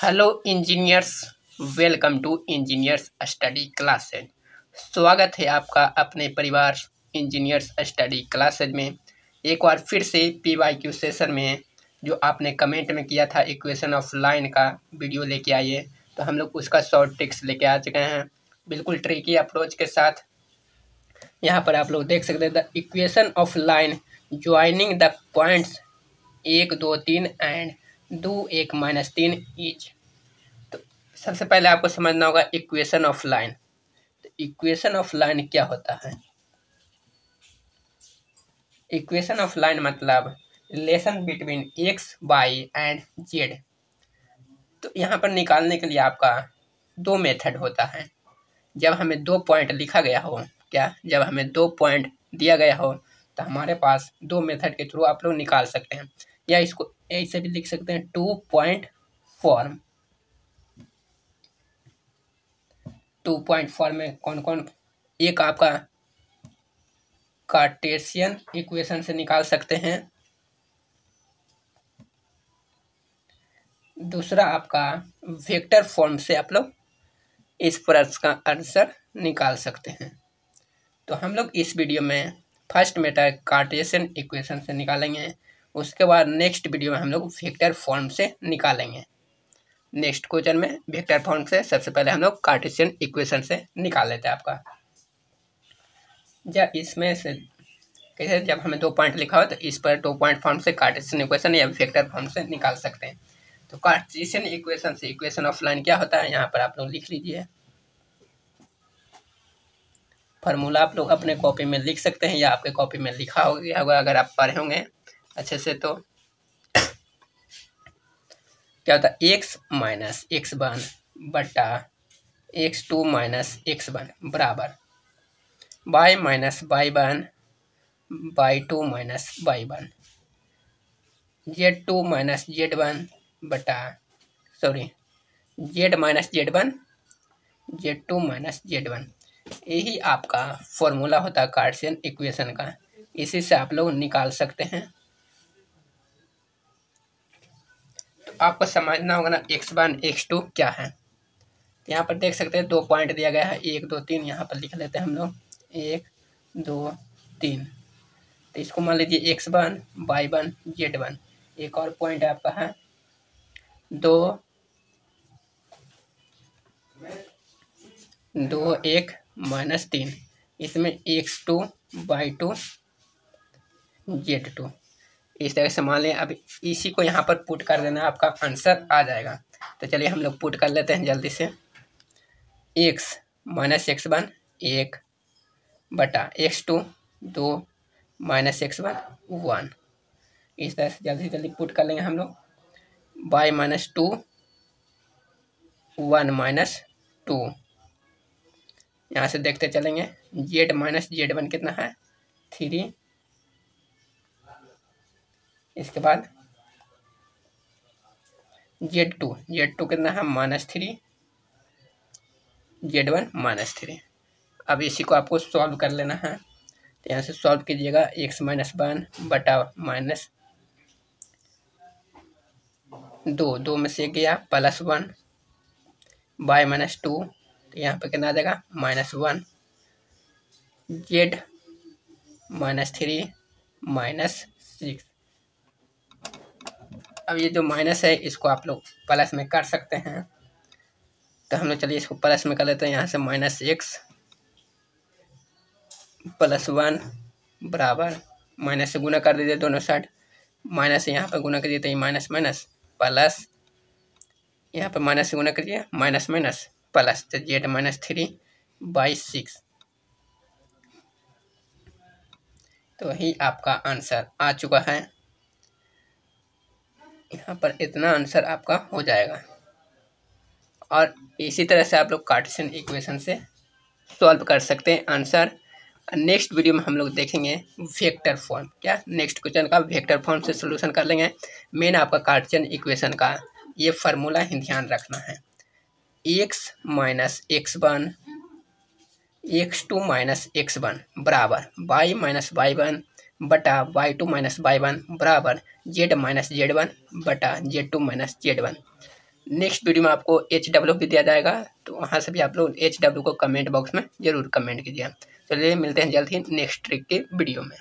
Hello engineers welcome to engineers study classes स्वागत है आपका अपने परिवार इंजीनियर्स स्टडी क्लासेज में। एक बार फिर से पी वाई क्यू सेशन में जो आपने कमेंट में किया था इक्वेशन ऑफ़ लाइन का वीडियो लेके आइए तो हम लोग उसका शॉर्ट टिक्स लेके आ चुके हैं। बिल्कुल ट्रिकी अप्रोच के साथ। यहाँ पर आप लोग देख सकते हैं the equation of line joining the points एक, दो, तीन एंड दो, एक, माइनस तीन ईच तो सबसे पहले आपको समझना होगा इक्वेशन ऑफ़ लाइन तो इक्वेशन ऑफ़ लाइन क्या होता है? इक्वेशन ऑफ़ लाइन मतलब relation between x y and z तो यहाँ पर निकालने के लिए आपका दो मेथड होता है। जब हमें दो पॉइंट लिखा गया हो, क्या? जब हमें दो पॉइंट दिया गया हो तो हमारे पास दो मेथड के थ्रू आप लोग निकाल सकते हैं। या इसको ऐसे भी लिख सकते हैं two point form two point form में कौन कौन एक आपका कार्टेशियन इक्वेशन से निकाल सकते हैं। दूसरा आपका वेक्टर फॉर्म से आप लोग इस प्रश्न का आंसर निकाल सकते हैं। तो हम लोग इस वीडियो में फ़र्स्ट मेटर कार्टेशियन इक्वेशन से निकालेंगे। उसके बाद नेक्स्ट वीडियो में हम लोग वेक्टर फॉर्म से निकालेंगे। नेक्स्ट क्वेश्चन में वेक्टर फॉर्म से सबसे पहले हम लोग कार्टेशियन इक्वेशन से निकाल लेते हैं आपका। जब इसमें से कैसे जब हमें दो पॉइंट लिखा हो तो इस पर दो पॉइंट फॉर्म से कार्टेशियन इक्वेशन या वेक्टर फॉर्म से निकाल सकते हैं। तो कार्टेशियन इक्वेशन से इक्वेशन ऑफ़ लाइन क्या होता है, यहाँ पर आप लोग लिख लीजिए। फार्मूला आप लोग अपने कॉपी में लिख सकते हैं या आपके कॉपी में लिखा हो गया होगा, अगर आप पढ़े होंगे। अच्छे से तो क्या होता है? एक्स माइनस एक्स वन बटा x two minus x one बराबर। Y minus y one y two minus y one z two minus z one बटा sorry z minus z one z two minus z one यही आपका formula होता है कार्सियन equation का। इसी से आप लोग निकाल सकते हैं। आपको समझना होगा ना एक्स वन एक्स टू क्या है। यहाँ पर देख सकते हैं, दो पॉइंट दिया गया है, एक, दो, तीन, यहाँ पर लिख लेते हैं हम लोग। एक, दो, तीन। तो इसको मान लीजिए x one y one z one. एक और पॉइंट आपका है, दो दो, एक, माइनस तीन। इसमें x two y two z two इस तरह से मान लें, अब इसी को यहाँ पर पुट कर देना, आपका आंसर आ जाएगा। तो चलिए हम लोग पुट कर लेते हैं जल्दी से। एक्स माइनस एक्स वन एक बटा एक्स टू दो माइनस एक्स वन वन इस तरह से जल्दी से जल्दी पुट कर लेंगे हम लोग। Y minus two one minus two यहाँ से देखते चलेंगे जेड माइनस जेड वन कितना है? थ्री इसके बाद जेड टू जेड टू कितना है? Minus three. Z one minus three. अब इसी को आपको सॉल्व कर लेना है। तो यहाँ से सॉल्व कीजिएगा एक्स माइनस वन बटा माइनस दो। दो में से गया, plus one. Y minus two तो यहाँ पे कितना आ जाएगा? Minus one. Z minus three, minus six. अब ये जो माइनस है, इसको आप लोग प्लस में कर सकते हैं। तो हम लोग चलिए इसको प्लस में कर लेते हैं। यहाँ से माइनस एक्स प्लस वन बराबर माइनस से गुना कर दीजिए दोनों साइड। माइनस यहाँ पर गुना करिए तो ये माइनस माइनस प्लस यहाँ पर माइनस से गुना करिए माइनस माइनस प्लस तो z minus three by six तो वही आपका आंसर आ चुका है। यहाँ पर इतना आंसर आपका हो जाएगा। और इसी तरह से आप लोग कार्टेशियन इक्वेशन से सॉल्व कर सकते हैं आंसर। नेक्स्ट वीडियो में हम लोग देखेंगे वेक्टर फॉर्म। क्या? नेक्स्ट क्वेश्चन का वेक्टर फॉर्म से सोल्यूशन कर लेंगे। मेन आपका कार्टेशियन इक्वेशन का ये फार्मूला ही ध्यान रखना है। X minus x one x two minus x one बराबर। वाई माइनस वाई वन बटा y two minus y one बराबर जेड माइनस जेड वन बटा z two minus z one next video में आपको एच डब्ल्यू भी दिया जाएगा तो वहाँ से भी आप लोग एच डब्ल्यू को कमेंट बॉक्स में ज़रूर कमेंट कीजिए। चलिए, मिलते हैं जल्द ही नेक्स्ट ट्रिक के वीडियो में।